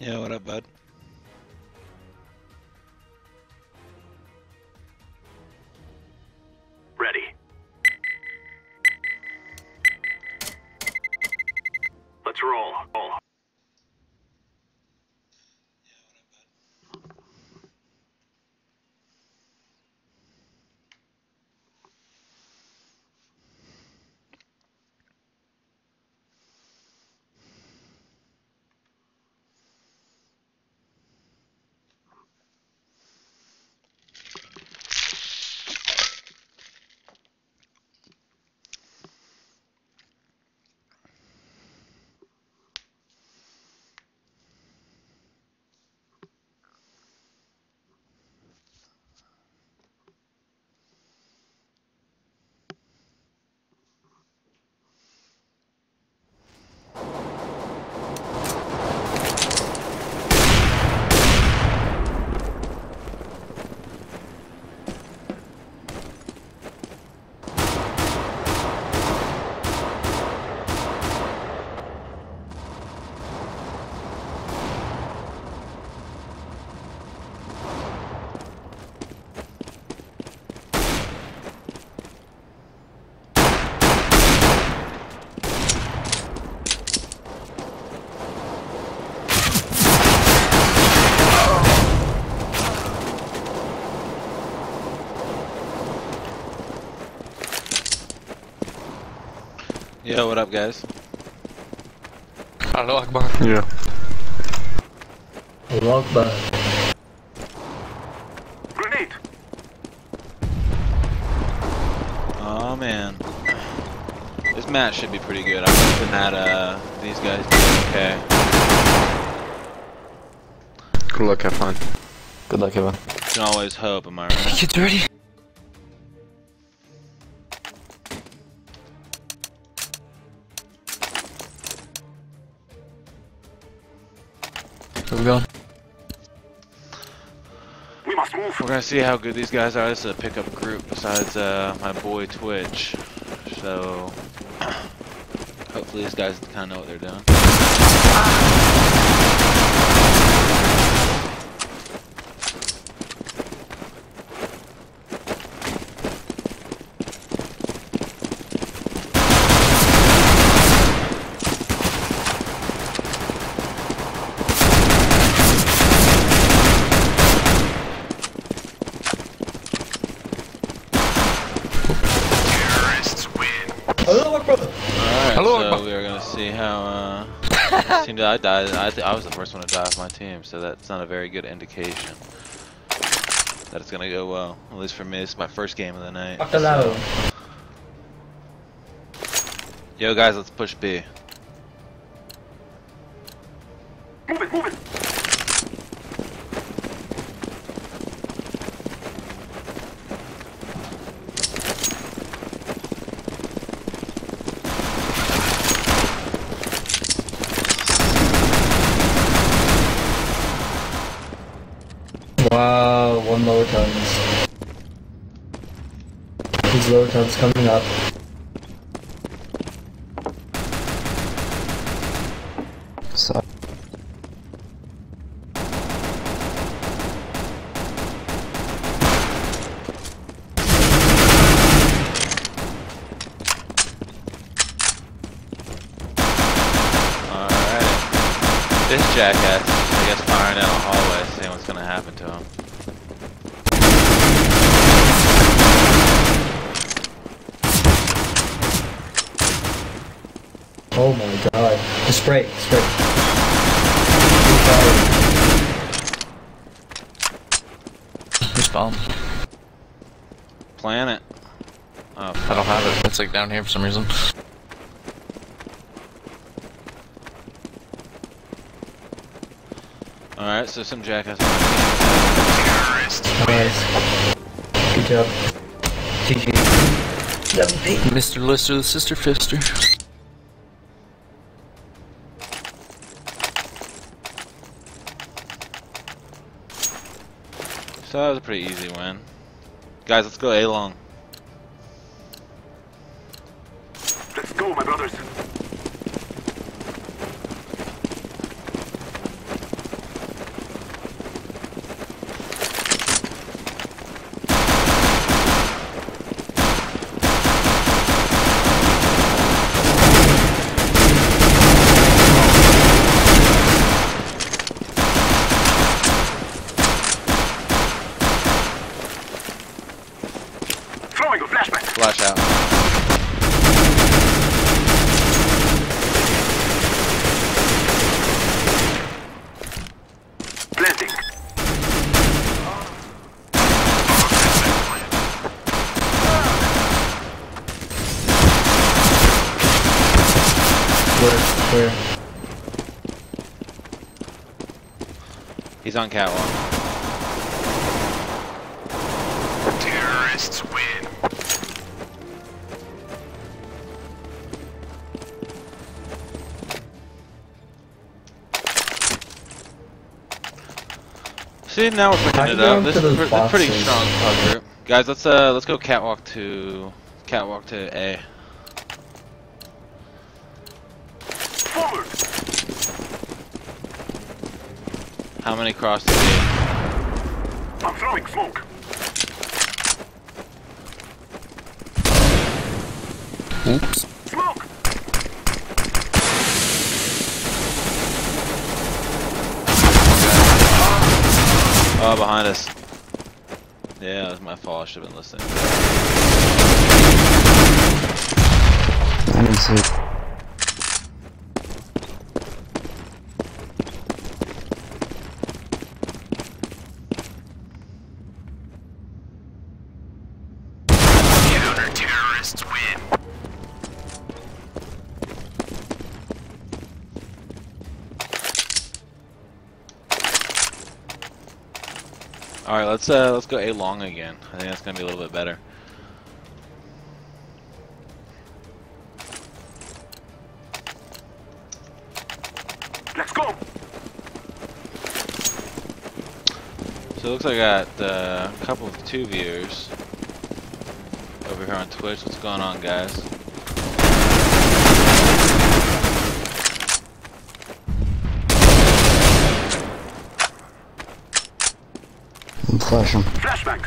Yeah, what up, bud? Yo, what up, guys? Hello Akbar. Yeah. Allah Akbar. Grenade. Oh man, this match should be pretty good. I'm hoping that uh these guys do okay. Good luck, have fun. Good luck, Evan. Can always hope, am I right? Kids ready? Gonna see how good these guys are. This is a pickup group besides uh, my boy Twitch. So hopefully these guys kind of know what they're doing. Allah Akbar. Alright, Hello, so Akbar. we are gonna see how uh, this team. I died. I, th I was the first one to die off my team, so that's not a very good indication that it's gonna go well. At least for me, it's my first game of the night. Hello. Yo, guys, let's push B. These lower tones coming up. So. Alright. This jackass is, I guess, firing down the hallway, seeing what's gonna happen to him. Oh my god. The spray, spray. Who's bomb? Planet. Oh, I don't have it. It's like down here for some reason. Alright, so some jackass. Nice. Good job. GG. Mr. Lister, the sister fister. So that was a pretty easy win. Guys, let's go A long. On catwalk. Terrorists win. See, now we're picking it up. This is those a pretty strong pub group. Guys, let's uh let's go catwalk to catwalk to A. How many cross to B? I'm throwing smoke. Oops. Smoke. Oh, behind us. Yeah, it was my fault. I should have been listening. I didn't see it. Counter-terrorists win. All right, let's uh let's go A long again. I think that's gonna be a little bit better. Let's go. So it looks like I got uh, a couple of two viewers over here on Twitch. What's going on, guys? I'm flashing. Flashbang.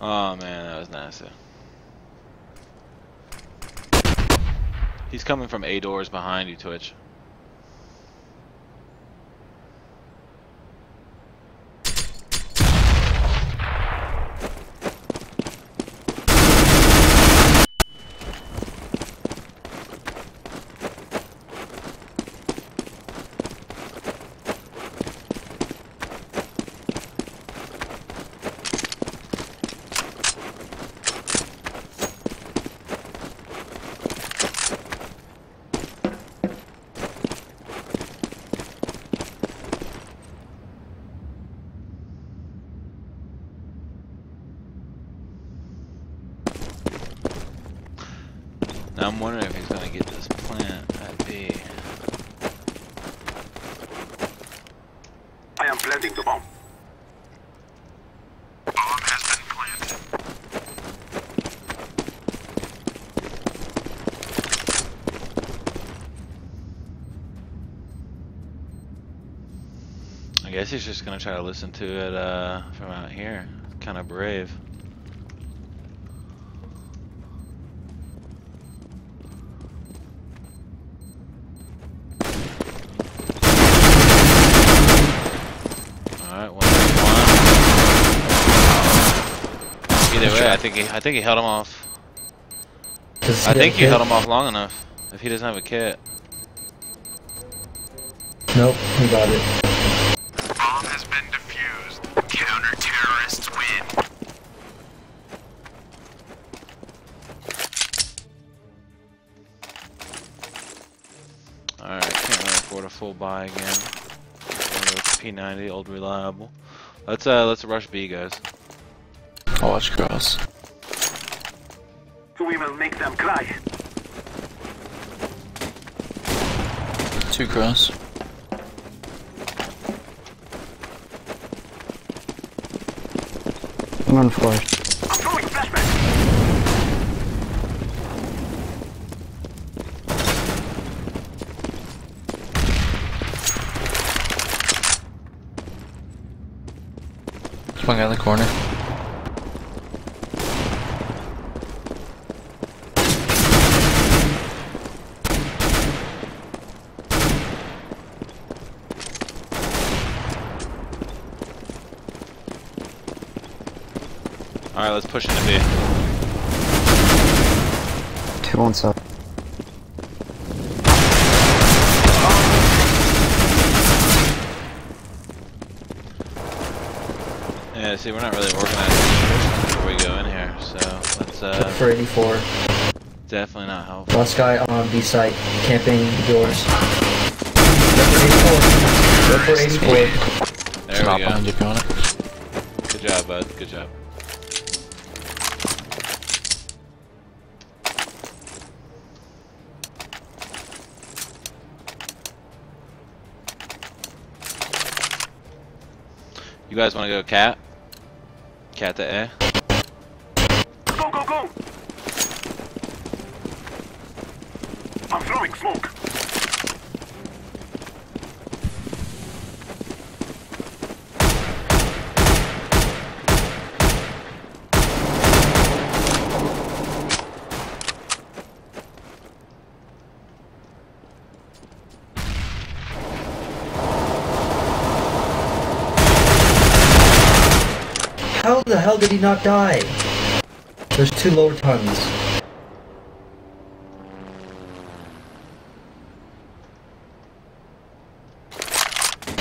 Oh man, that was nasty. He's coming from A doors behind you, Twitch. Now I'm wondering if he's gonna get this plant at B. I am planting the bomb. Bomb has been planted. I guess he's just gonna try to listen to it uh, from out here. Kind of brave. Alright, one, one. Either way, I think he, I think he held him off. Does I think you held him off long enough. If he doesn't have a kit. Nope, he got it. Afford a full buy again. Wanna go with P90, old reliable. Let's uh let's rush B guys. I'll watch cross. We will make them cry. Two cross. I'm on flash. out of the corner. Alright, let's push into B. Two on side. Yeah, see, we're not really organized before we go in here, so let's uh, For 84. definitely not helpful. Last guy on B site, camping doors. Go for 84. Go for 84. There Drop we go. you if you want it. Good job, bud. Good job. You guys want to go cat? Cat to A? Go, go, go! I'm throwing smoke. How the hell did he not die? There's two lower tons.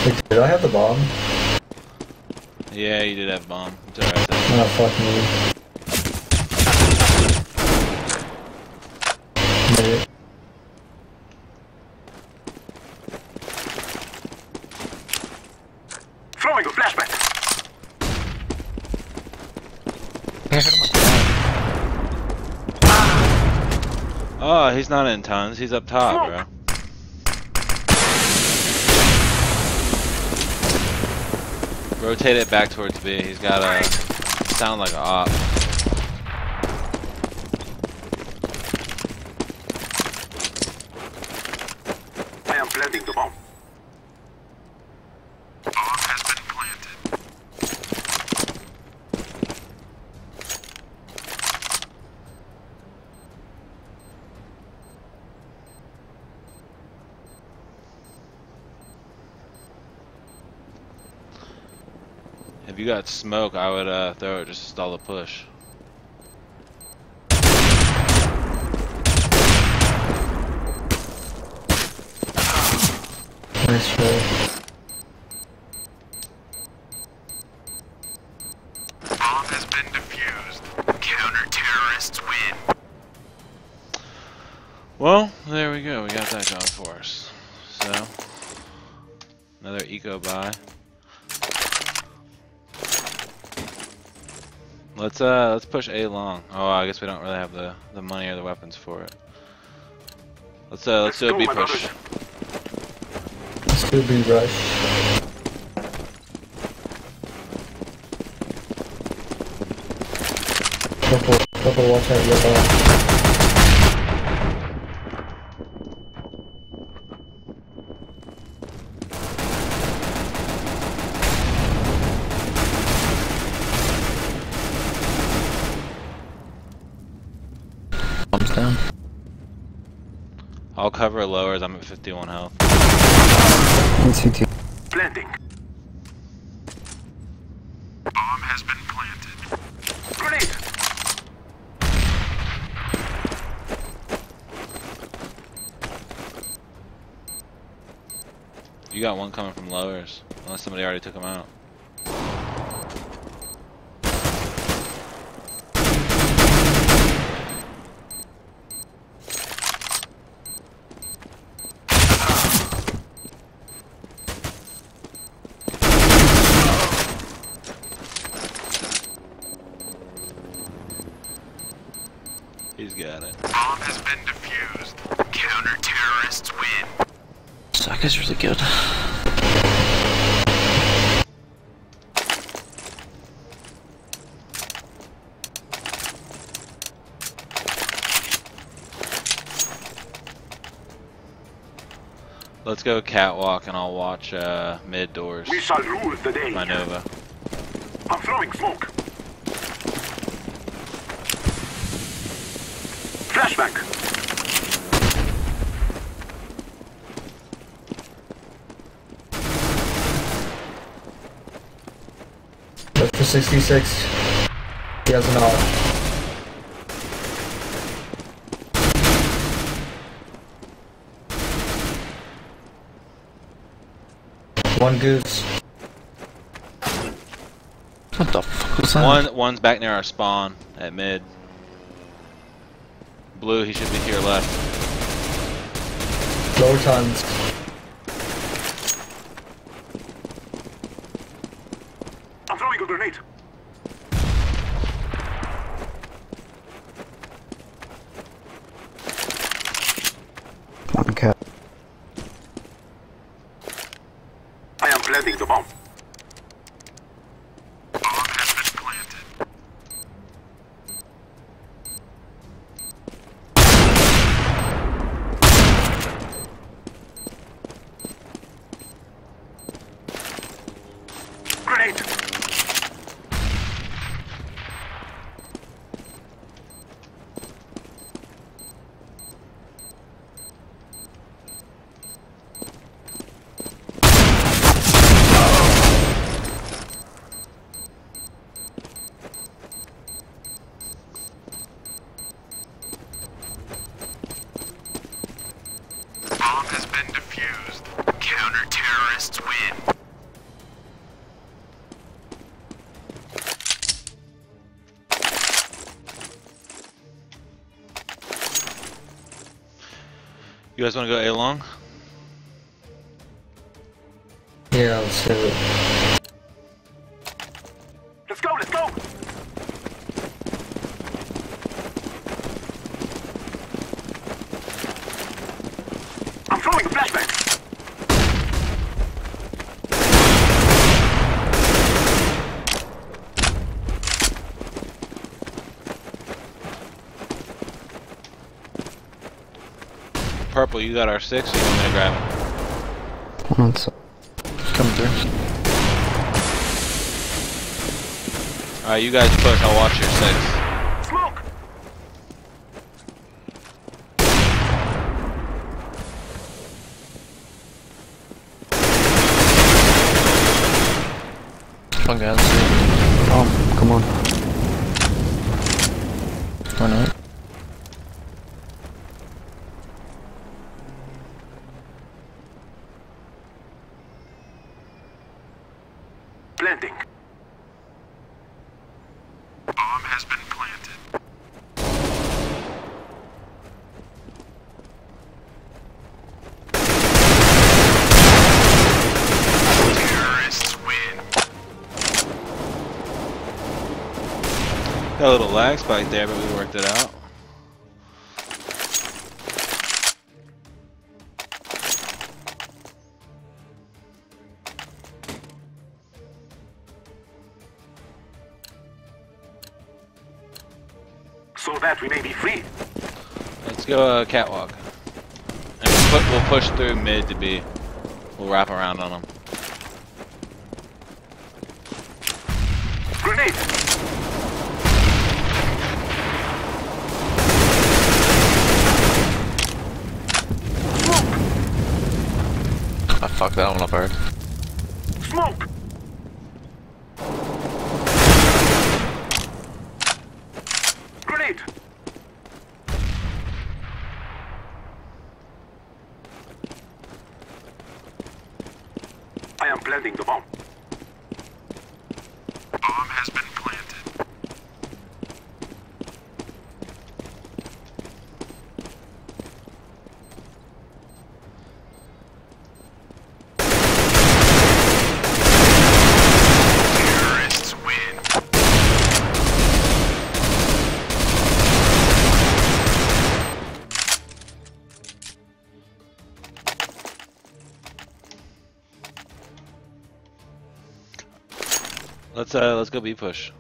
Wait, did I have the bomb? Yeah, you did have bomb. It's alright. Oh, ah, fuck me. Mid. Throwing a flashbang. Oh, he's not in tons. He's up top, bro. Rotate it back towards B. He's got a sound like a AWP. I am planting the bomb. Bomb has been planted. If you got smoke, I would uh, throw it just to stall the push. Nice try. Push A long. Oh, I guess we don't really have the the money or the weapons for it. Let's uh let's do a go, B push. Let's do B rush. Purple, purple, watch out, your bomb. Cover lowers. I'm at 51 health. Planting. Bomb has been planted. Grenade. You got one coming from lowers, unless somebody already took him out. Catwalk and I'll watch uh, mid doors. We shall rule the day. My Nova. I'm throwing smoke. Flashbang. Look for 66. He has an off. One goose. What the fuck was that? One one's back near our spawn at mid. Blue, he should be here left. Lower tons. You guys want to go A long? Yeah, let's do it. you got our six. so you want me to grab it? Coming through. Alright, you guys push, I'll watch your 6. Planting. Bomb has been planted. Terrorists win. Got a little lag spike there, but we worked it out. Go uh, catwalk. And we'll, put, we'll push through mid to B. We'll wrap around on them. Grenade. Smoke. I fucked that one up hard. Smoke. Let's uh, let's go B push.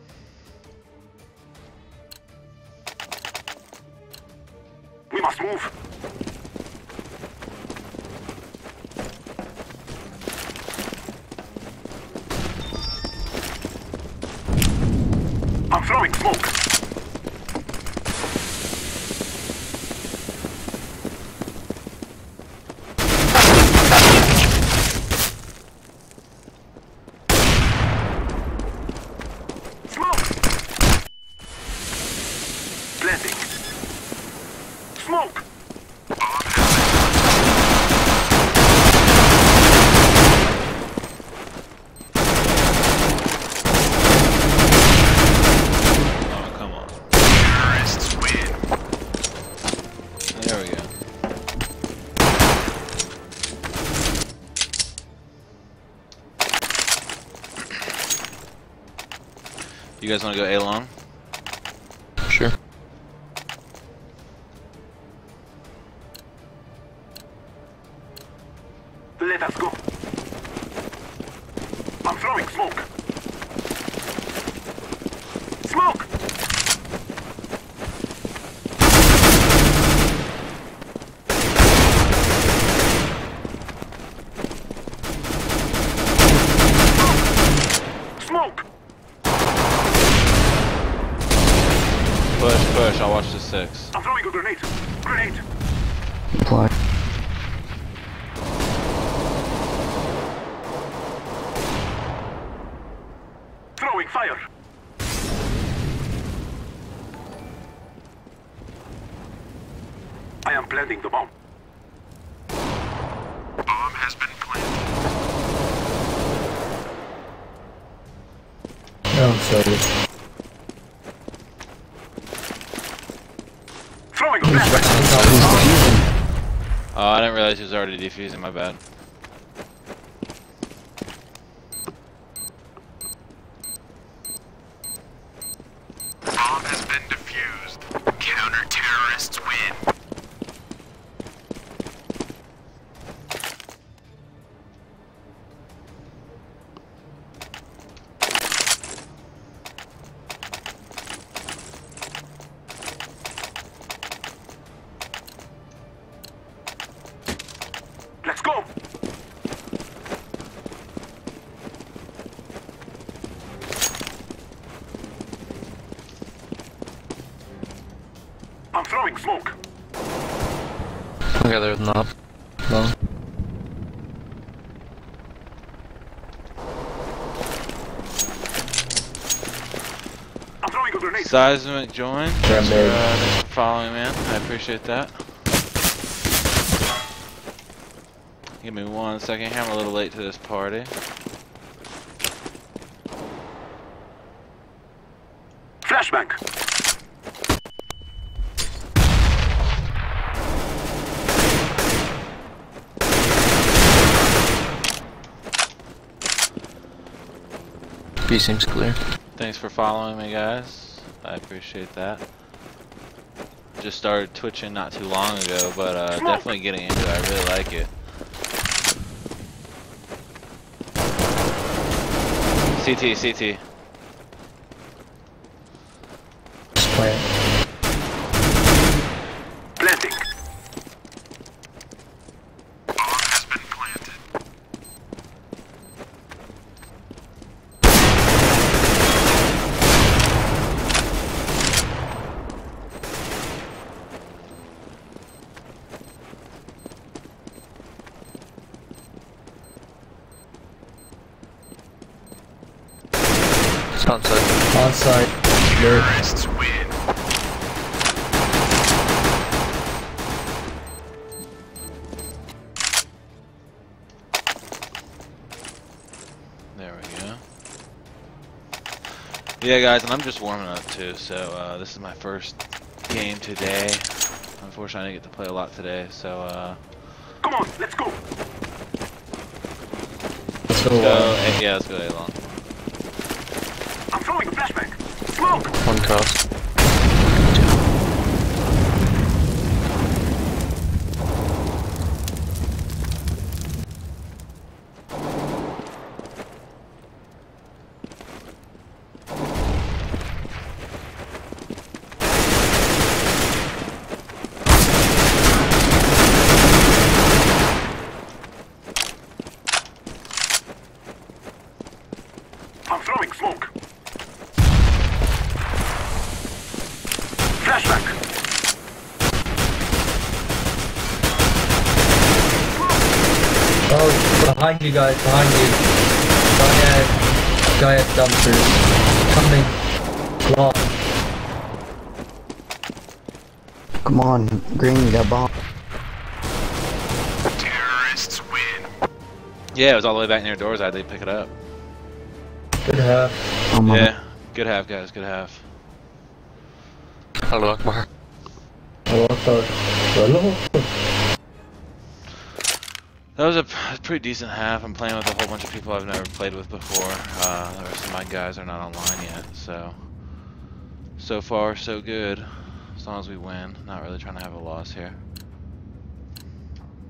Guys want to go A long? Sure. Let us go. I'm throwing smoke. Smoke! Smoke! Push, push. I'll watch the six. I'm throwing a grenade. Grenade! Apply. Throwing fire. I am planting the bomb. Bomb has been planted. No, I'm sorry. Throwing a He's flashbang. right on top of the bomb. Oh, I didn't realize he was already defusing. My bad. Let's go! I'm throwing smoke. Okay, there's not. Long. I'm throwing a grenade. Seismic join. Thanks for, mid. uh, following, man. I appreciate that. Give me one second here. I'm a little late to this party. Flashbang. B seems clear. Thanks for following me, guys. I appreciate that. Just started twitching not too long ago, but uh, definitely getting into it. I really like it. CT, CT. It's on site. On site. Nerd. Terrorists win. There we go. Yeah, guys, and I'm just warming up too. So uh, this is my first game today. Unfortunately, I didn't get to play a lot today. So uh, Come on, let's go. Let's go. go. Yeah, let's go A long. I'm throwing a flashbang. Smoke. One cross. I'm throwing smoke. Flashbang. oh, behind you guys, behind you. Giant, giant dumpsters. Coming. Long. Come on, green, you got bomb. Terrorists win. Yeah, it was all the way back near doors. I had to pick it up. Good half. I'm. Yeah, good half, guys. Good half. Hello, Akbar. Hello, Hello. That was a pretty decent half. I'm playing with a whole bunch of people I've never played with before. Uh, the rest of my guys are not online yet, so so far so good. As long as we win, not really trying to have a loss here.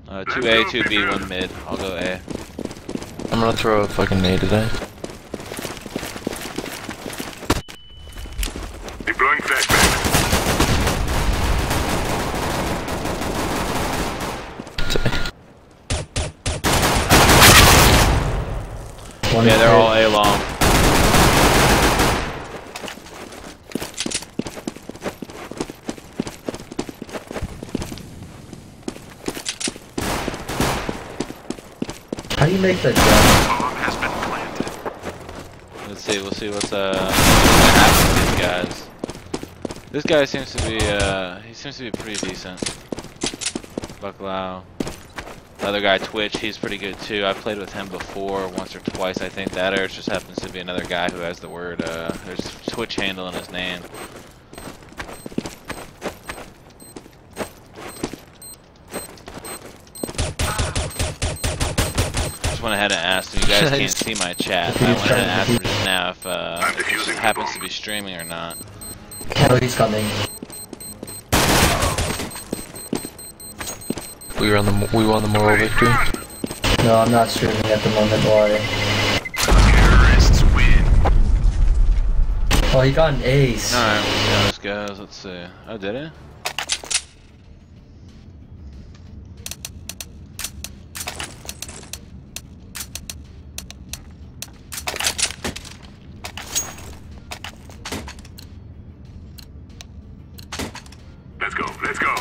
Uh, two A, two B, one mid. I'll go A. I'm gonna throw a fucking nade today. Deploying flashbang. One Yeah, they're hit. all A long. How do you make that jump? Bomb has been planted. Let's see. We'll see what's uh gonna happen to these guys. This guy seems to be uh he seems to be pretty decent. Bucklow. The other guy, Twitch, he's pretty good too. I've played with him before, once or twice, I think. That or it just happens to be another guy who has the word, uh, there's Twitch handle in his name. Just went ahead and asked, and you guys can't see my chat. I went ahead and asked him just now if uh, I'm if defusing he happens to be streaming or not. He's coming. We won the we won the moral victory. No, I'm not streaming at the moment. Why? Terrorists win. Oh, he got an ace. Alright, we'll this goes. Let's see. Oh, did it? Let's go. Let's go.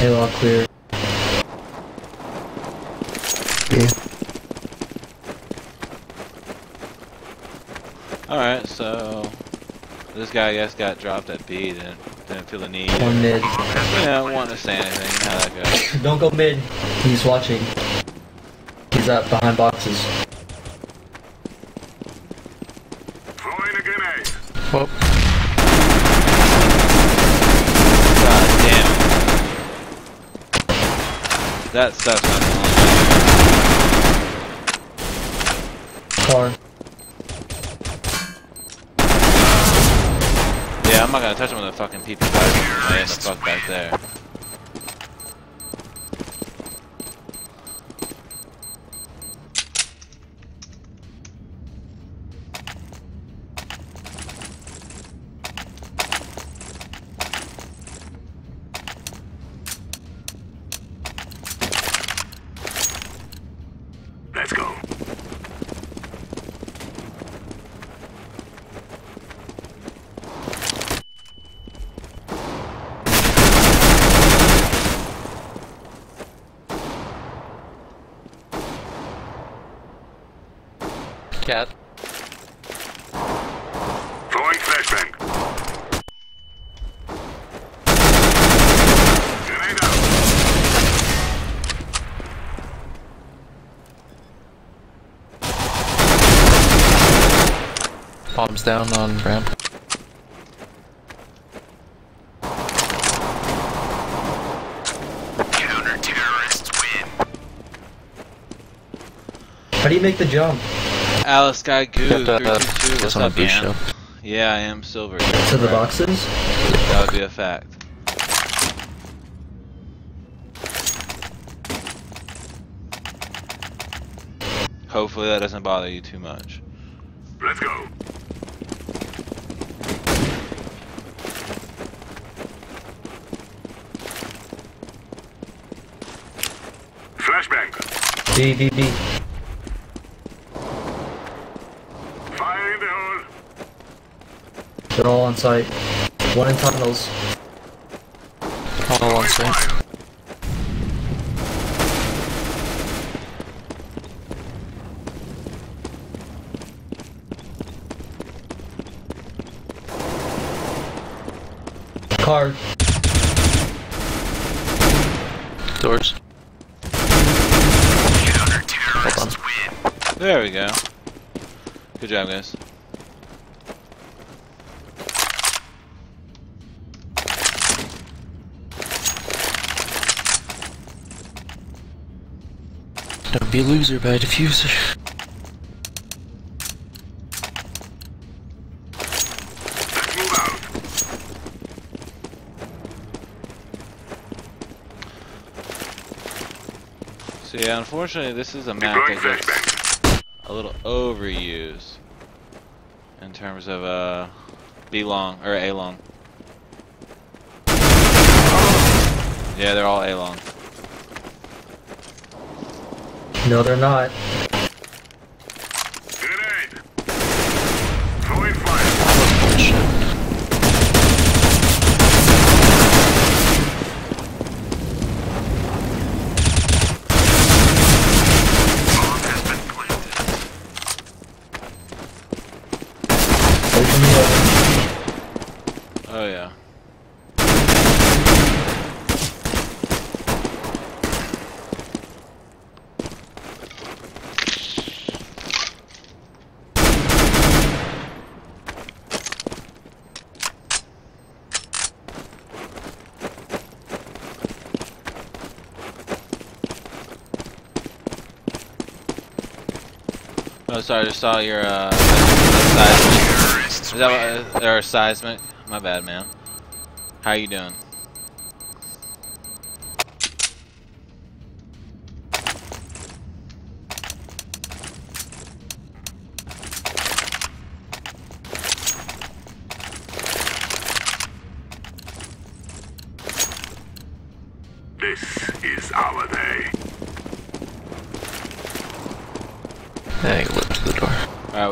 Halo clear. Yeah. Alright, so this guy I guess got dropped at B, didn't didn't feel the need. One mid. Yeah, I don't want to say anything. How that goes. Don't go mid. He's watching. He's up behind boxes. Throwing a grenade. Well, God damn it. That stuff's not Car. I'm not gonna touch him with a fucking PP5. I am the fuck back there. Let's go. cat. Throwing flashbang. Grenade out. Bombs down on ramp. Counter-terrorists win. How do you make the jump? Alice Guy Goo, You uh, 322, what's on a up, man? show. Yeah, I am silver. To the boxes? That would be a fact. Hopefully that doesn't bother you too much. Let's go. Flashbang. B, B. Fire in the hole. They're all on site. One in tunnels. All on site. Fire. Car. Doors. Counter-terrorists win. There we go. Good job, guys. Don't be a loser by diffuser. Let's move out. So yeah, unfortunately, this is a map Deploying that gets flashbang. A little overused in terms of uh, B long or A long. Yeah, they're all A long. No, they're not. Grenade. Throwing fire. Shit. Bomb has been planted. Pushing the other. Oh yeah. Oh, sorry, I just saw your uh, seismic. Is that what, or seismic? My bad, man. How you doing?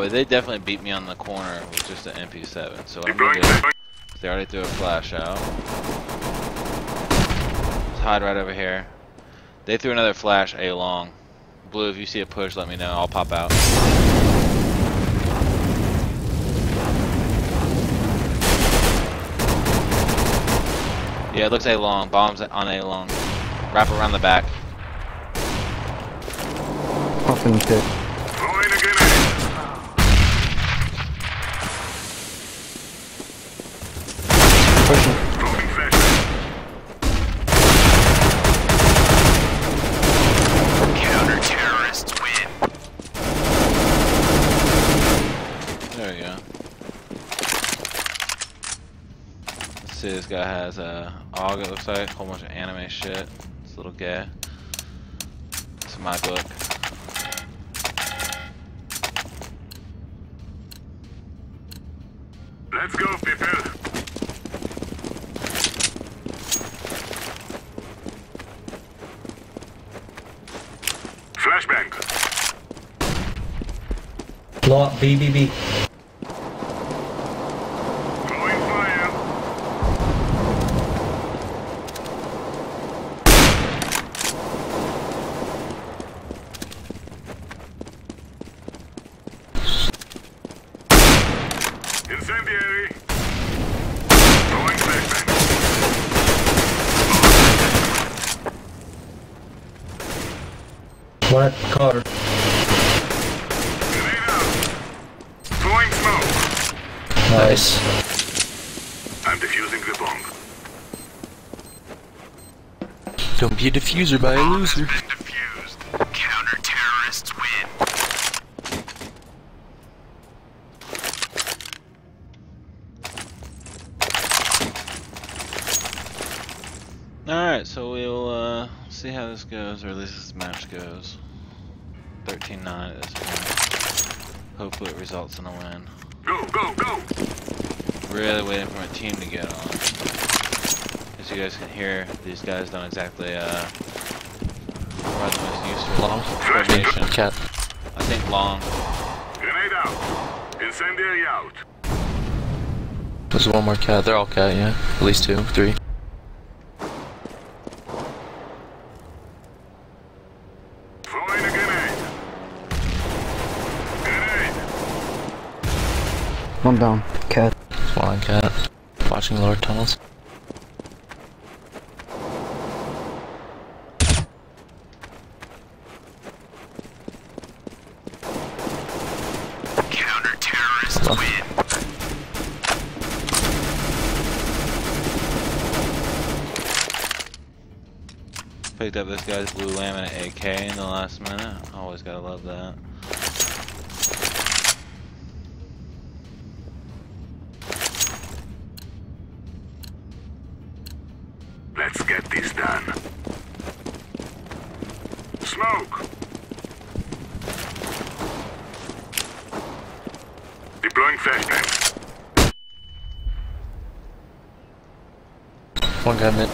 Alright, well, they definitely beat me on the corner with just an MP7, so I'm gonna Deploying do, they already threw a flash out. Let's hide right over here. They threw another flash A long. Blue, if you see a push, let me know. I'll pop out. Yeah, it looks A long. Bombs on A long. Wrap around the back. Open pit. Throwing a grenade. Pushing. Throwing flashbang. Counter-terrorists win. There we go. Let's see, this guy has a AUG, it looks like. A whole bunch of anime shit. It's a little gay. It's my book. Let's go, people. Flashbang. Block B, B, B. Throwing fire. Incendiary. Throwing flashbang. One at car. Grenade out. Throwing smoke. Nice. I'm defusing the bomb. Don't be a diffuser by a loser. been defused. Counter-terrorists win. Alright, so we'll uh, see how this goes, or at least this match goes. 13-9 at this point. Hopefully it results in a win. Go, go, go. Really waiting for my team to get on. As you guys can hear, these guys don't exactly uh, provide the most useful Long. formation. Cat. I think long. Grenade out. Incendiary out. There's one more cat. They're all cat, yeah. At least two, three. Throwing a grenade. Grenade. One down. Cat. There's one cat. Watching lower tunnels. left. win. Picked up this guy's blue laminate AK in the last minute. Always gotta love that. Let's get this done. Smoke! Deploying flashbang. Guy mid.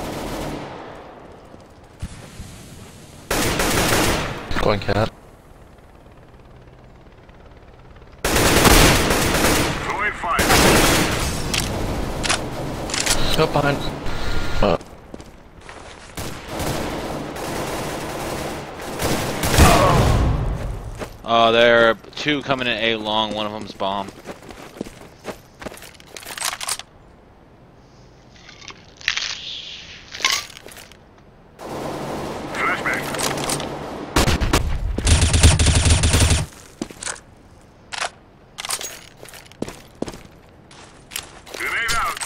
Going cat. Throwing fire. Behind. Uh, Oh, there are two coming in A long. One of them's bomb. Flashbang. Grenade out.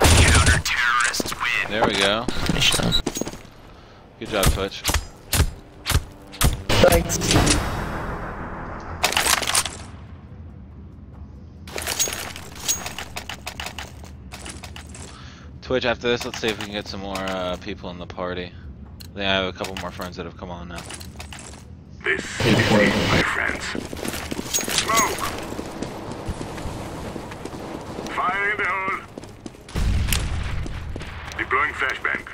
Counter terrorists win. There we go. finish that. Good job, Twitch. Thanks. Twitch, after this, let's see if we can get some more uh, people in the party. I think I have a couple more friends that have come on now. This is it, my friends. Smoke. Fire in the hole. Deploying flashbang.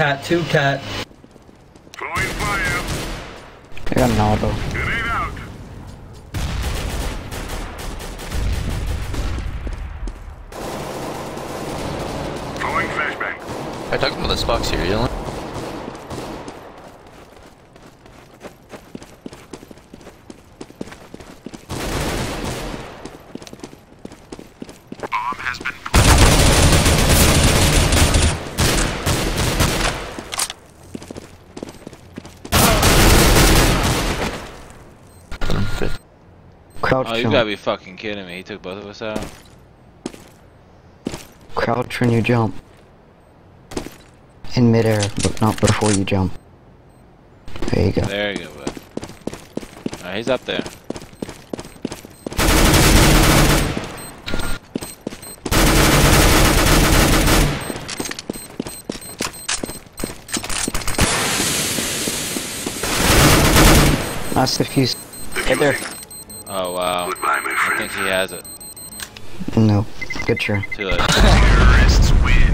Cat, two cat. Throwing fire. I got an auto. Grenade out. Throwing flashbang. I talked about this box here, yelling. Bomb has been planted. Let him fit. Crouch Oh, you jump. gotta be fucking kidding me. He took both of us out. Crouch when you jump. In midair, but not before you jump. There you go. There you go, bud. Alright, he's up there. Nice diffuse. Get there. Oh. Goodbye, my I think he has it. No. Good try. Too late. Terrorists win.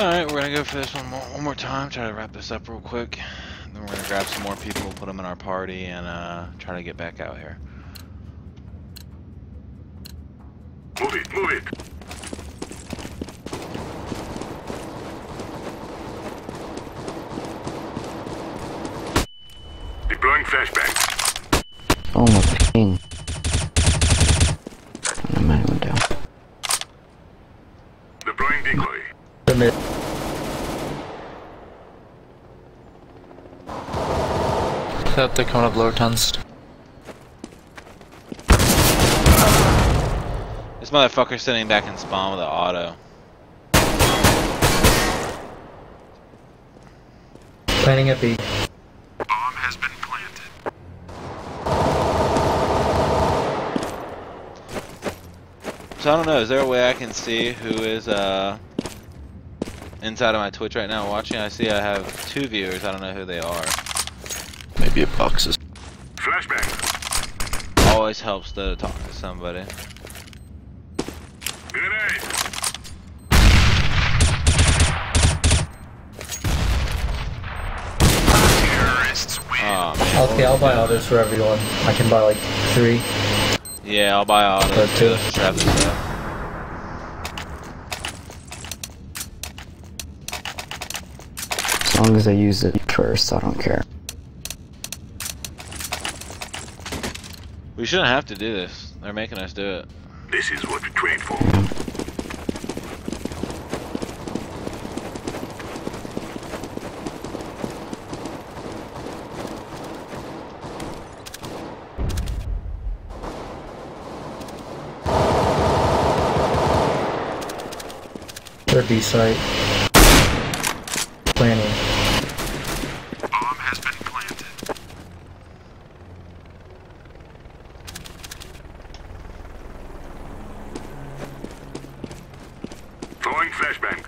Alright, we're gonna go for this one more, one more time, try to wrap this up real quick. Then we're gonna grab some more people, put them in our party, and uh, try to get back out here. Move it, move it. Deploying flashbang. Oh my fucking. The man went down. Deploying decoy. The mid. That they're coming up lower tons. This motherfucker's sitting back in spawn with an auto. Planning at B. Bomb has been planted. So I don't know, is there a way I can see who is uh inside of my Twitch right now watching? I see I have two viewers, I don't know who they are. Maybe it boxes. Flashbang. Always helps to talk to somebody. Grenade. Oh, man. Okay, I'll buy autos for everyone. I can buy like three. Yeah, I'll buy autos But, too. uh, Let's just wrap this up. long as I use it first, I don't care. We shouldn't have to do this. They're making us do it. This is what we trained for. Their B site. Planning. Bomb has been planted. Throwing flashbang.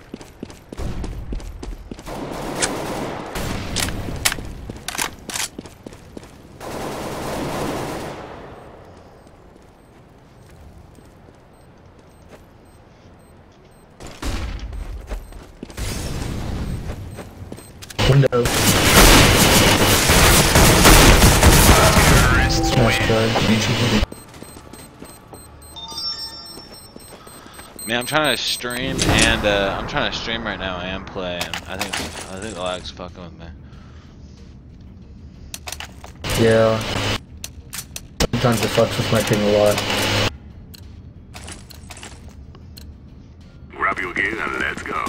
Window. Terrorists Nice win. try. Man, I'm trying to stream and uh, I'm trying to stream right now and play, and I think I think the lag's fucking with me. Yeah. Sometimes it fucks with my thing a lot. Grab your gear and let's go.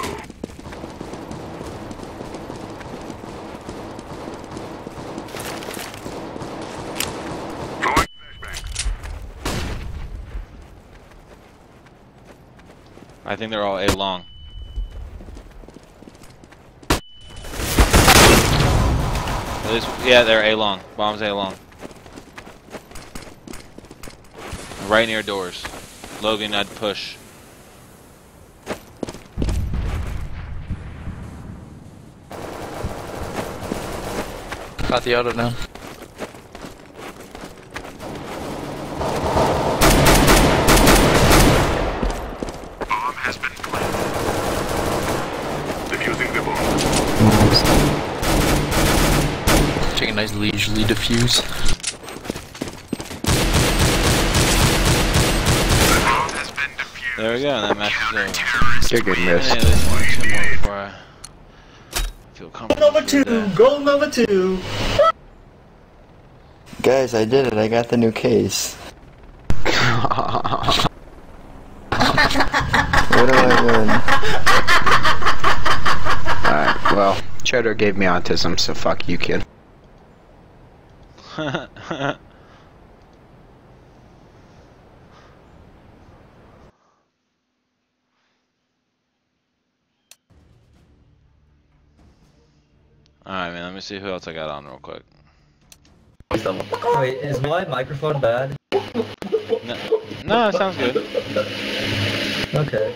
Throwing flashbang. I think they're all A long. At least, yeah, they're A long. Bombs A long. Right near doors. Logan, I'd push. Got the auto now. Bomb has been planted. Defusing the bomb. Nice. Take a nice leisurely diffuse. The bomb has been defused. There we go, and that match is over. Counter-terrorists Good, good miss. Yeah, there's one two more before I feel comfortable. Number two! the. Goal number two! Guys, I did it. I got the new case. what do I win? Alright, well, Cheddar gave me autism, so fuck you, kid. Alright, man, let me see who else I got on real quick. Wait, is my microphone bad? No, no it sounds good. Okay.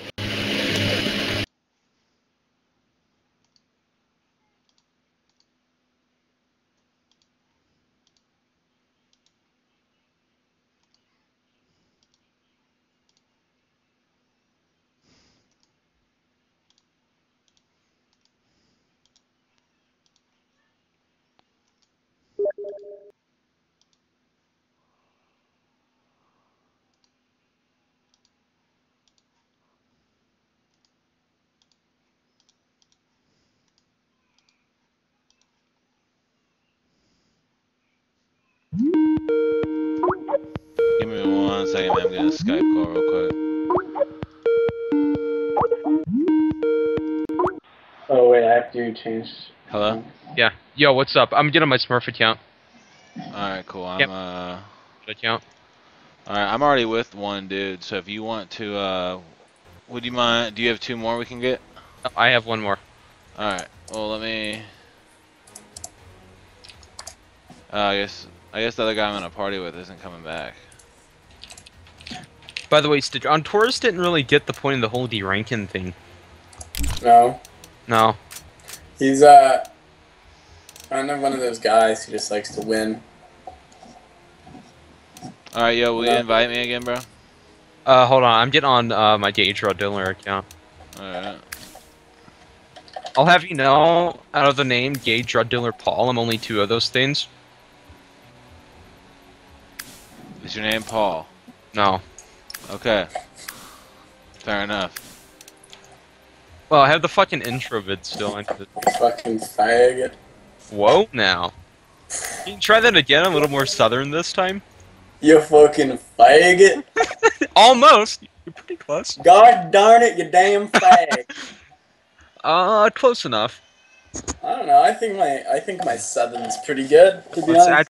Give me one second, man. A Skype call real quick. Oh wait, I have to change. Hello? Yeah. Yo, what's up? I'm getting my Smurf account. Alright, cool. I'm Yep. uh Account. Alright, I'm already with one dude, so if you want to uh would you mind do you have two more we can get? I have one more. Alright. Well let me uh, I guess I guess the other guy I'm in a party with isn't coming back. By the way, Stitch, on Taurus didn't really get the point of the whole deranking thing. No, No. he's uh kind of one of those guys who just likes to win. Alright, yo, will you invite me again, bro? Uh, hold on. I'm getting on uh, my Gage Rod Diller account. Alright. I'll have you know, out of the name Gage Rod Diller Paul, I'm only two of those things. Is your name Paul? No. Okay. Fair enough. Well, I have the fucking intro vid still. I need to- Fucking faggot. Whoa, now. Can you try that again, a little more southern this time? You fucking faggot. Almost. You're pretty close. God darn it, you damn fag. Uh, close enough. I don't know. I think my I think my southern's pretty good. To be Let's honest. add